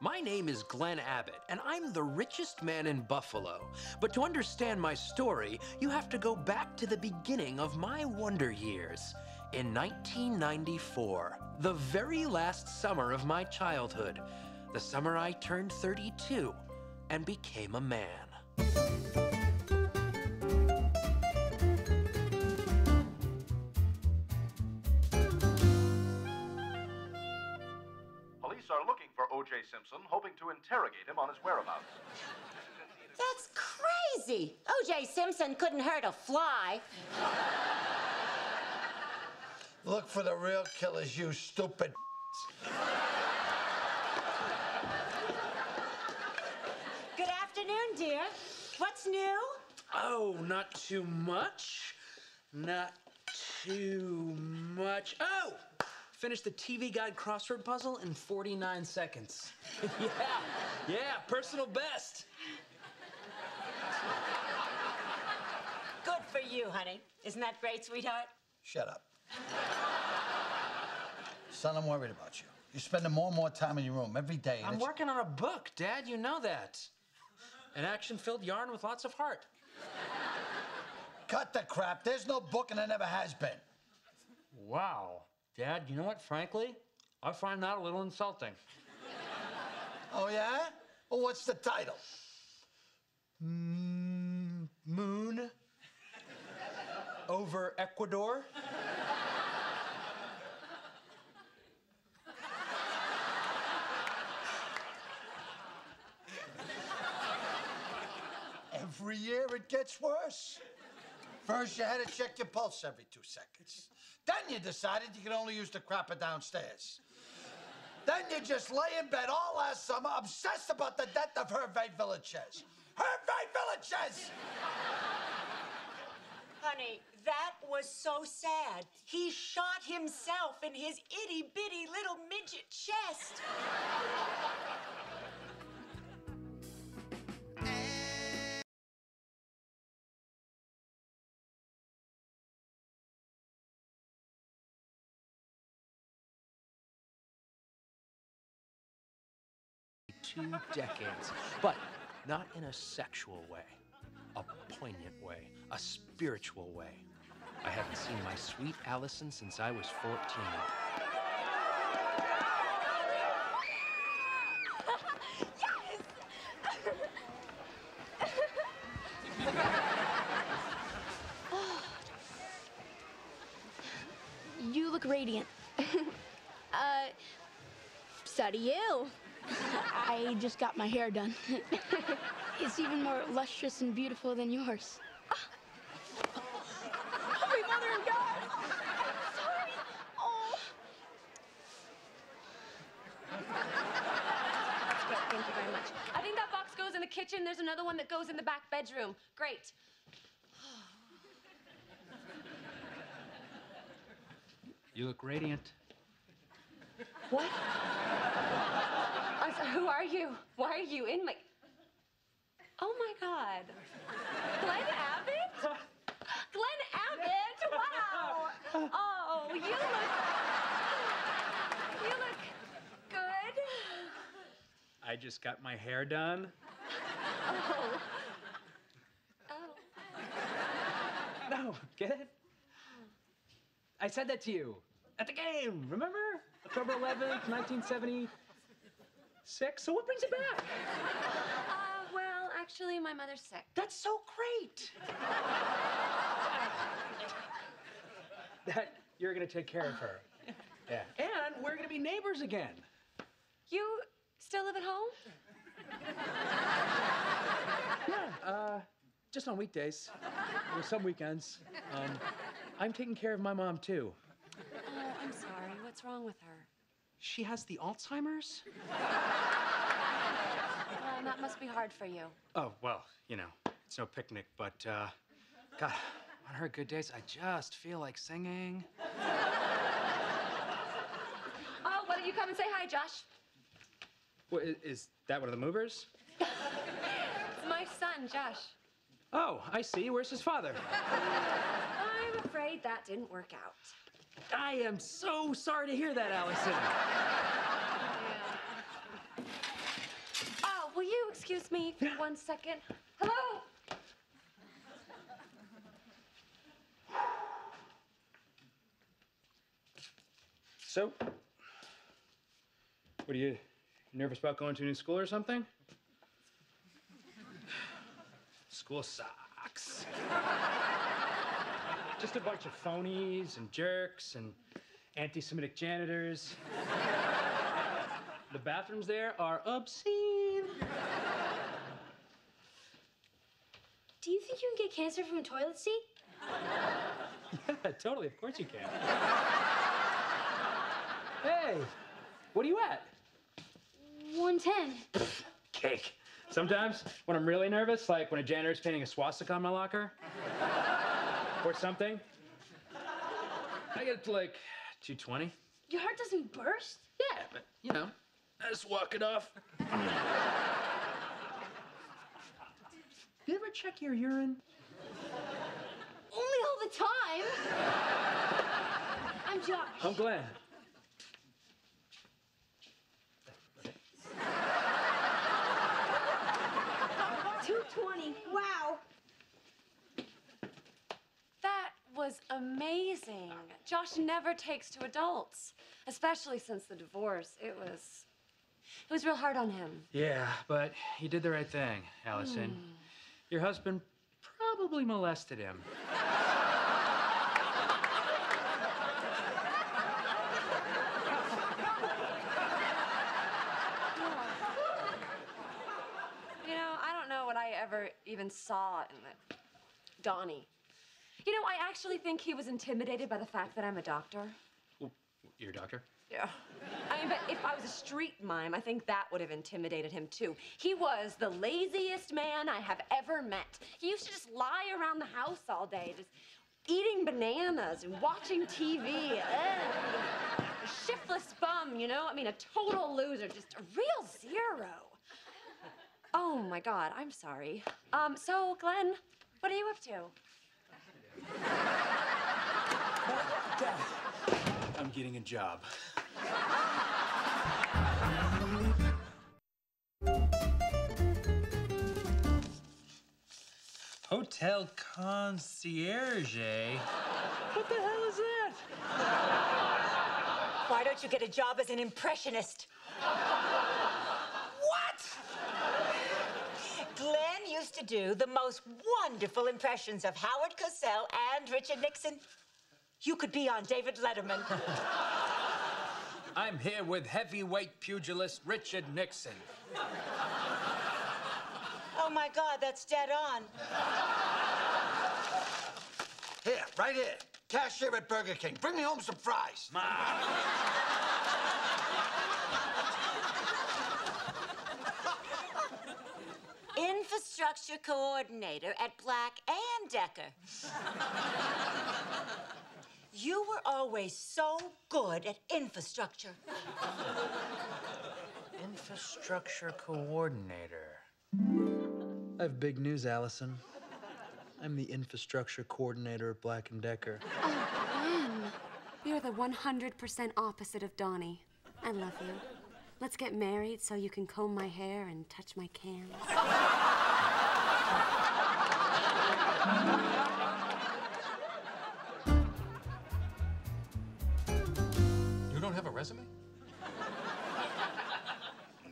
My name is Glenn Abbott, and I'm the richest man in Buffalo. But to understand my story, you have to go back to the beginning of my wonder years. In 1994, the very last summer of my childhood, the summer I turned 32 and became a man. O.J. Simpson, hoping to interrogate him on his whereabouts. That's crazy. O.J. Simpson couldn't hurt a fly. Look for the real killers, you stupid. Good afternoon, dear. What's new? Oh, not too much. Not too much. Oh! Finished the TV Guide crossword puzzle in 49 seconds. yeah, yeah, personal best. Good for you, honey. Isn't that great, sweetheart? Shut up. Son, I'm worried about you. You're spending more and more time in your room every day. I'm working on a book, Dad. You know that. An action filled yarn with lots of heart. Cut the crap. There's no book and there never has been. Wow. Dad, you know what? Frankly, I find that a little insulting. Oh, yeah? Well, what's the title? Mm, moon over Ecuador. Every year it gets worse. First, you had to check your pulse every two seconds. Then you decided you could only use the crapper downstairs. Then you just lay in bed all last summer, obsessed about the death of Hervé Villechaize. Hervé Villechaize! Honey, that was so sad. He shot himself in his itty bitty little midget chest. Two decades. But not in a sexual way, a poignant way, a spiritual way. I haven't seen my sweet Allison since I was 14. You look radiant. uh, so do you. I just got my hair done. it's even more lustrous and beautiful than yours. Oh, Holy Mother of God! I'm sorry. Oh. Great, thank you very much. I think that box goes in the kitchen. There's another one that goes in the back bedroom. Great. You look radiant. What? Who are you? Why are you in my... Oh, my God. Glenn Abbott? Glenn Abbott? Wow. Oh, you look... You look good. I just got my hair done. Oh. Oh. No, get it? I said that to you at the game, remember? October 11th, 1976. So what brings you back? Uh, well, actually, my mother's sick. That's so great. that you're gonna take care of her. Yeah. And we're gonna be neighbors again. You still live at home? Yeah, uh, just on weekdays. Or some weekends. Um, I'm taking care of my mom too. Oh, I'm sorry. What's wrong with her? She has the Alzheimer's? Well, that must be hard for you. Oh, well, you know, it's no picnic, but, uh, God, on her good days, I just feel like singing. Oh, why don't you come and say hi, Josh? What, i- is that one of the movers? It's my son, Josh. Oh, I see. Where's his father? I'm afraid that didn't work out. I am so sorry to hear that, Allison. Oh, will you excuse me for one second? Hello? So, what are you nervous about going to a new school or something? School sucks. Just a bunch of phonies and jerks and anti Semitic janitors. The bathrooms there are obscene. Do you think you can get cancer from a toilet seat? Yeah, totally. Of course you can. hey, what are you at? 110. Cake. Sometimes when I'm really nervous, like when a janitor's painting a swastika on my locker or something, I get to like 220. Your heart doesn't burst? Yeah, but you know, I just walk it off. Do you ever check your urine? Only all the time. I'm Josh. I'm Glenn. Two twenty. Wow. That was amazing. Josh never takes to adults, especially since the divorce. It was. It was real hard on him. Yeah, but he did the right thing, Allison. Hmm. Your husband probably molested him. You know, I don't know what I ever even saw in the Donnie. You know, I actually think he was intimidated by the fact that I'm a doctor. Your doctor? Yeah. I mean, but if I was a street mime, I think that would have intimidated him too. He was the laziest man I have ever met. He used to just lie around the house all day, just eating bananas and watching TV. A shiftless bum, you know? I mean, a total loser, just a real zero. Oh my God, I'm sorry. Um, so, Glenn, what are you up to? I'm getting a job. Hotel concierge. What the hell is that? Why don't you get a job as an impressionist? What? Glenn used to do the most wonderful impressions of Howard Cosell and Richard Nixon. You could be on David Letterman. I'm here with heavyweight pugilist Richard Nixon. oh my God, that's dead on. Here, right here. Cashier at Burger King. Bring me home some fries. Infrastructure coordinator at Black and Decker. you were always so good at infrastructure. Infrastructure coordinator. I have big news, Allison. I'm the infrastructure coordinator at Black and Decker. Oh, You're the 100% opposite of Donnie. I love you. Let's get married so you can comb my hair and touch my cans. You don't have a resume?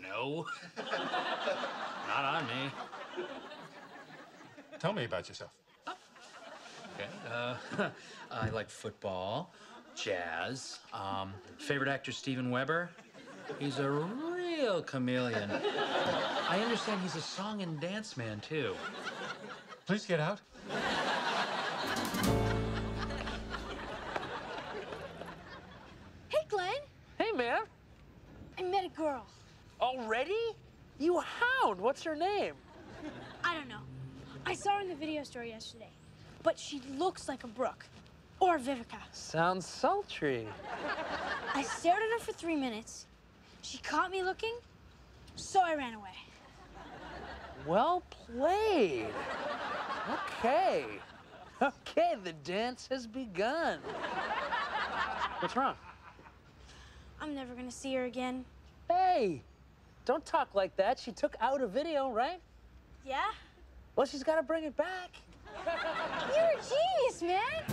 No. Not on me. Tell me about yourself. Okay. Uh, I like football, jazz. Um, favorite actor Steven Weber. He's a real chameleon. I understand he's a song and dance man too. Please get out. Hey, Glenn. Hey, man. I met a girl. Already? You hound. What's her name? I don't know. I saw her in the video store yesterday. But she looks like a Brooke. Or Vivica. Sounds sultry. I stared at her for three minutes. She caught me looking, so I ran away. Well played. Okay. Okay, the dance has begun. What's wrong? I'm never gonna see her again. Hey, don't talk like that. She took out a video, right? Yeah? Well, she's got to bring it back. You're a genius, man.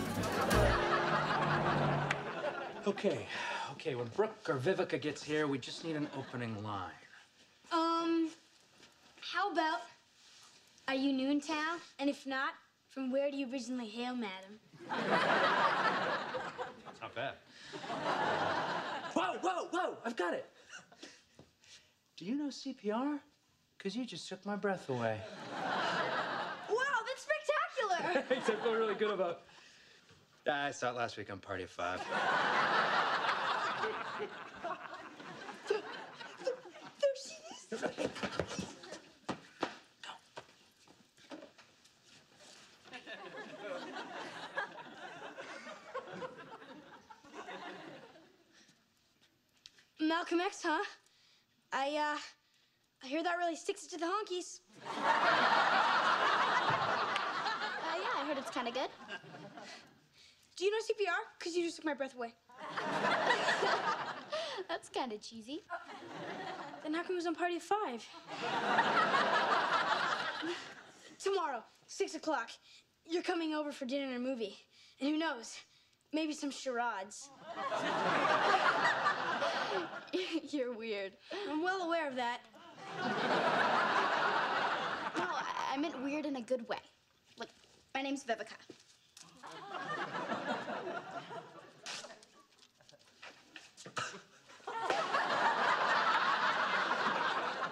Okay, okay, when Brooke or Vivica gets here, we just need an opening line. Um, how about, are you new in town? And if not, from where do you originally hail, madam? That's not bad. whoa, whoa, whoa! I've got it. Do you know CPR? Because you just took my breath away. Wow, that's spectacular! Thanks, I feel really good about. Ah, I saw it last week on Party of Five. there she is. Malcolm X, huh? I, uh, I hear that really sticks it to the honkies. Uh, yeah, I heard it's kind of good. Do you know CPR? Because you just took my breath away. That's kind of cheesy. Then how come it was on Party of Five? Tomorrow, six o'clock, you're coming over for dinner and a movie. And who knows, maybe some charades. You're weird. I'm well aware of that. No, I, I meant weird in a good way. Look, my name's Vivica.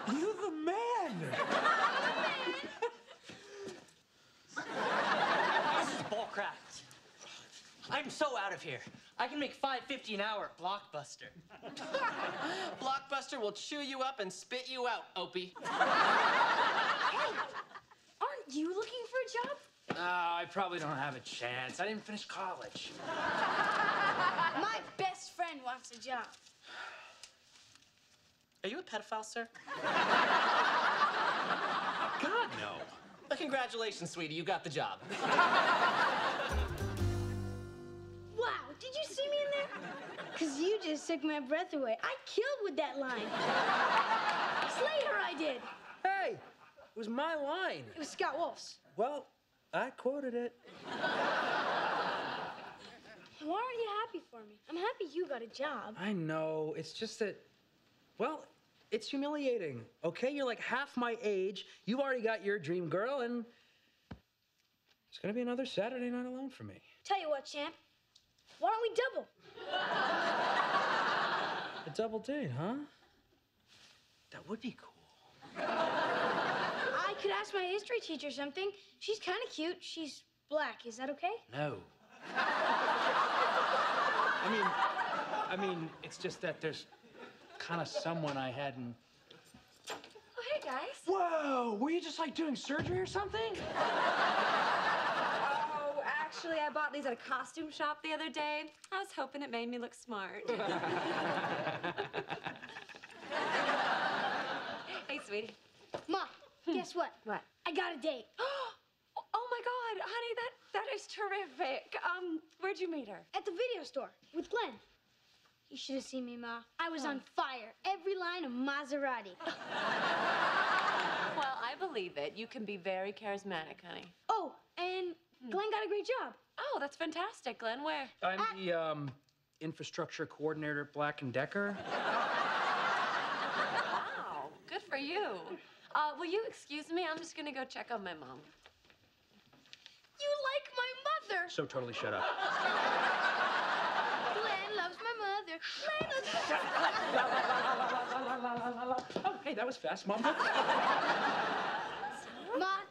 You're the man. This is bullcrap. I'm so out of here. I can make 550 an hour at Blockbuster. Blockbuster will chew you up and spit you out, Opie. Hey, Aren't you looking for a job? Oh, I probably don't have a chance. I didn't finish college. My best friend wants a job. Are you a pedophile, sir? God, no. Well, congratulations, sweetie. You got the job. Wow, did you see me in? Because you just took my breath away. I killed with that line. Slater, I did. Hey, it was my line. It was Scott Wolf's. Well, I quoted it. Why aren't you happy for me? I'm happy you got a job. I know. It's just that, well, it's humiliating. Okay, you're like half my age. You've already got your dream girl, and it's gonna be another Saturday night alone for me. Tell you what, champ. Why don't we double? A double date, huh? That would be cool. I could ask my history teacher something. She's kind of cute. She's black. Is that okay? No. I mean, I mean, it's just that there's kind of someone I hadn't. Oh, hey, guys. Whoa! Were you just like doing surgery or something? Oh, actually, I bought these at a costume shop the other day. I was hoping it made me look smart. hey, sweetie. Ma, guess what? What? I got a date. Oh my God, honey, that that is terrific. Um, where'd you meet her? At the video store with Glenn. You should have seen me, Ma. I was on fire. Every line of Maserati. Well, I believe it. You can be very charismatic, honey. Oh, and Glenn got a great job. Oh, that's fantastic, Glenn. Where? I'm the um, infrastructure coordinator at Black and Decker. Wow, good for you. Uh, will you excuse me? I'm just gonna go check on my mom. You like my mother. So totally shut up. Glenn loves my mother. Glenn loves Oh, hey, that was fast, Mom. Ma,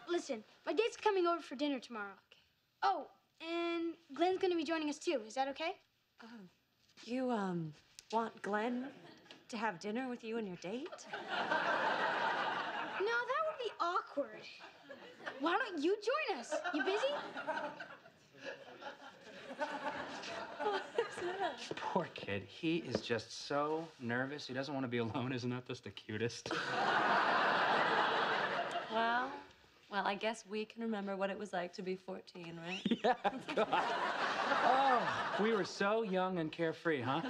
listen. My date's coming over for dinner tomorrow. Oh, and Glenn's gonna be joining us too. Is that okay? You um want Glenn to have dinner with you and your date? No, that would be awkward. Why don't you join us? You busy? Poor kid. He is just so nervous. He doesn't want to be alone. Isn't that just the cutest? Well, well, I guess we can remember what it was like to be 14, right? Yeah. Oh, we were so young and carefree, huh?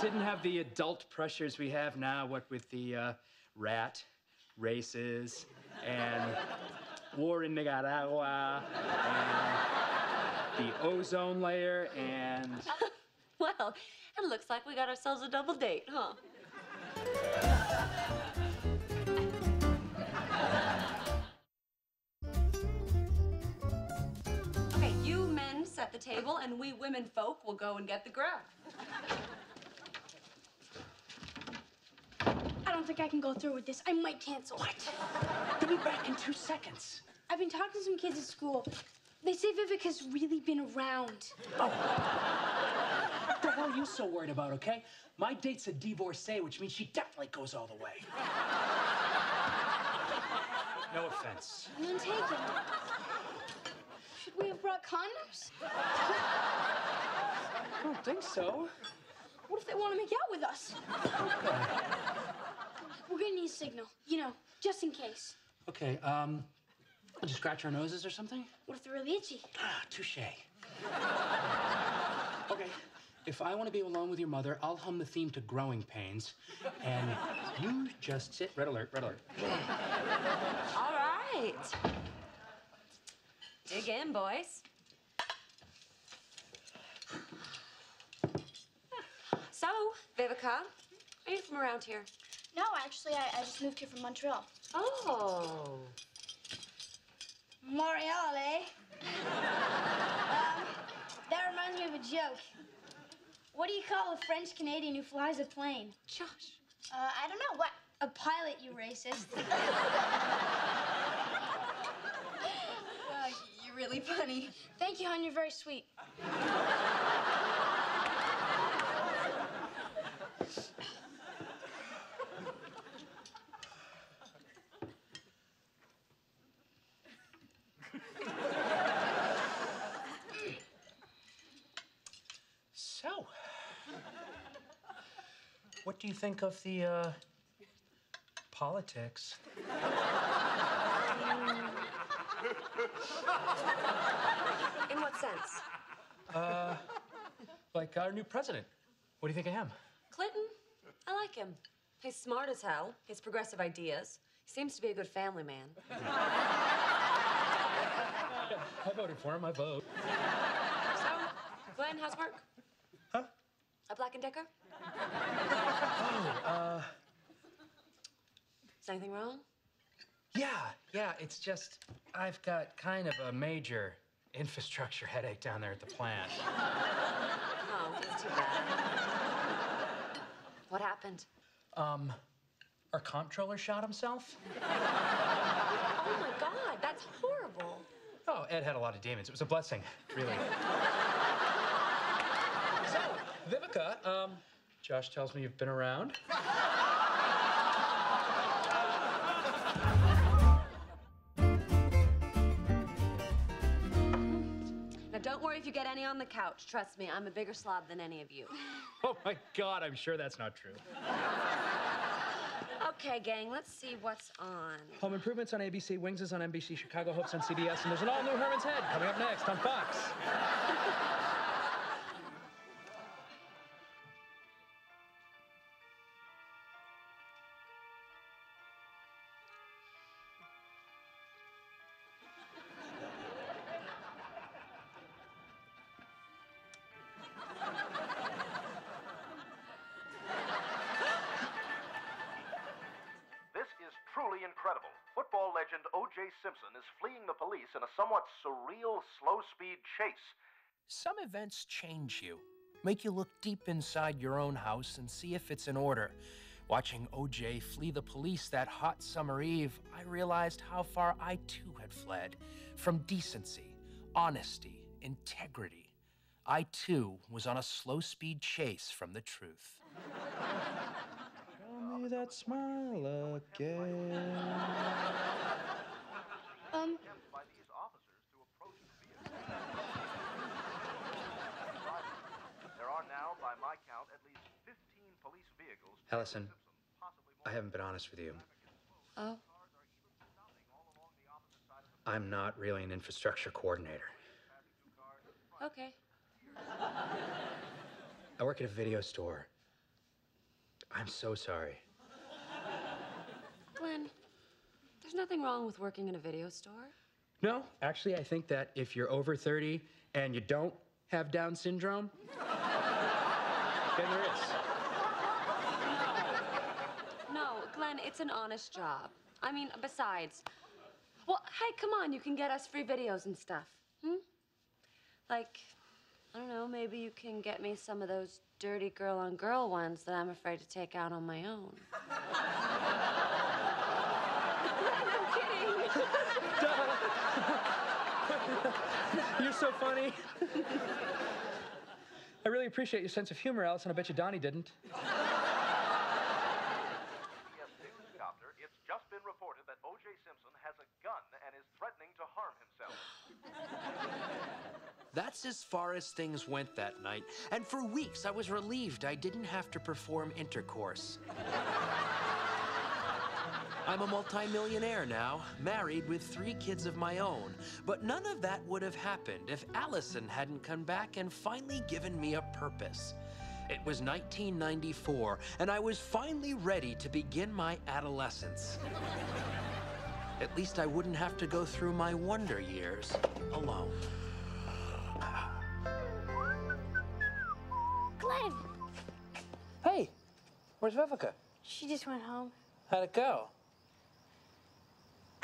Didn't have the adult pressures we have now, what with the uh, rat, races, and war in Nicaragua, and the ozone layer, and Well, it looks like we got ourselves a double date, huh? The table, and we women folk will go and get the grub. I don't think I can go through with this. I might cancel. What? They'll be back in two seconds. I've been talking to some kids at school. They say Vivica's really been around. Oh. What the hell are you so worried about, okay? My date's a divorcee, which means she definitely goes all the way. No offense. I'm None taken. We have brought condoms? I don't think so. What if they want to make out with us? We're gonna need a signal, you know, just in case. Okay, um, I'll just scratch our noses or something? What if they're really itchy? Ah, touche. Okay, if I want to be alone with your mother, I'll hum the theme to Growing Pains, and you just sit. Red alert, red alert. All right. Dig in, boys. So, Vivica, are you from around here? No, actually, I, I just moved here from Montreal. Oh. Montreal, eh? um, that reminds me of a joke. What do you call a French Canadian who flies a plane? Josh. Uh, I don't know what. A pilot, you racist. You're really funny. Thank you, hon. You're very sweet. So, what do you think of the uh, politics? In what sense? Uh, like our new president. What do you think of him? Clinton? I like him. He's smart as hell. He has progressive ideas. He seems to be a good family man. I voted for him. I vote. So, Glenn, how's work? Huh? A Black and Decker? Oh, uh, Is anything wrong? Yeah, yeah. It's just I've got kind of a major infrastructure headache down there at the plant. Oh, too bad. What happened? Um, our comptroller shot himself. Oh my God, that's horrible. Oh, Ed had a lot of demons. It was a blessing, really. so, Vivica, um, Josh tells me you've been around. if you get any on the couch. Trust me, I'm a bigger slob than any of you. Oh my God, I'm sure that's not true. Okay, gang, let's see what's on. Home Improvements on ABC, Wings is on NBC, Chicago Hopes on CBS, and there's an all-new Herman's Head coming up next on Fox. surreal slow speed chase. Some events change you, make you look deep inside your own house and see if it's in order. Watching OJ flee the police that hot summer eve, I realized how far I too had fled from decency, honesty, integrity. I too was on a slow speed chase from the truth. Show me that smile again. Um, By these officers to approach the vehicle. There are now, by my count, at least 15 police vehicles. Allison, I haven't been honest with you. Oh? I'm not really an infrastructure coordinator. Okay. I work at a video store. I'm so sorry. Glenn, there's nothing wrong with working in a video store. No, actually, I think that if you're over 30 and you don't have Down syndrome, then there is. No, Glenn, it's an honest job. I mean, besides, well, hey, come on, you can get us free videos and stuff. Hmm? Like, I don't know, maybe you can get me some of those dirty girl on girl ones that I'm afraid to take out on my own. I'm kidding. You're so funny. I really appreciate your sense of humor, Allison. I bet you Donnie didn't. CBS Newscopter, it's just been reported that O.J. Simpson has a gun and is threatening to harm himself. That's as far as things went that night, and for weeks I was relieved I didn't have to perform intercourse. I'm a multimillionaire now, married with three kids of my own, but none of that would have happened if Allison hadn't come back and finally given me a purpose. It was 1994, and I was finally ready to begin my adolescence. At least I wouldn't have to go through my wonder years alone. Glenn, Hey, where's Vivica? she just went home. How'd it go?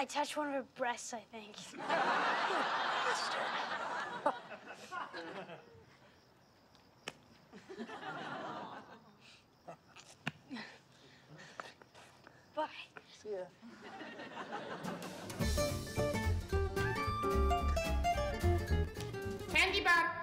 I touched one of her breasts, I think. Bye. See ya. Candy bar